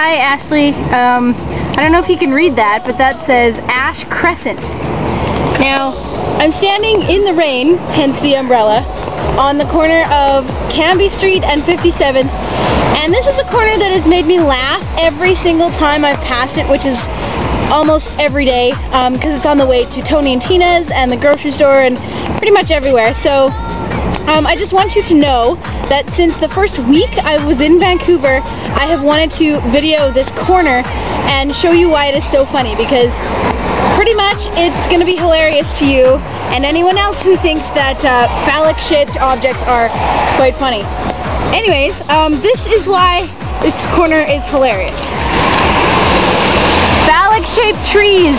Hi, Ashley. Um, I don't know if you can read that, but that says Ash Crescent. Now, I'm standing in the rain, hence the umbrella, on the corner of Cambie Street and 57th, and this is a corner that has made me laugh every single time I've passed it, which is almost every day, because um, it's on the way to Tony and Tina's and the grocery store and pretty much everywhere. So um, I just want you to know that since the first week I was in Vancouver, I have wanted to video this corner and show you why it is so funny because pretty much it's going to be hilarious to you and anyone else who thinks that uh, phallic-shaped objects are quite funny. Anyways, um, this is why this corner is hilarious. Phallic-shaped trees,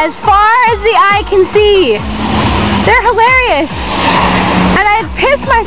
as far as the eye can see. They're hilarious. And I piss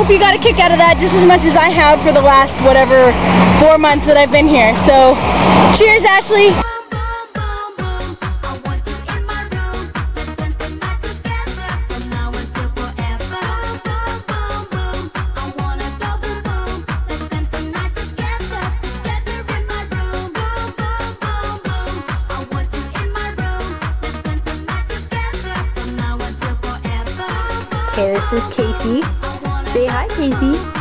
hope you got a kick out of that just as much as I have for the last whatever four months that I've been here. So cheers Ashley. Okay, this is Casey. Say hi, Casey.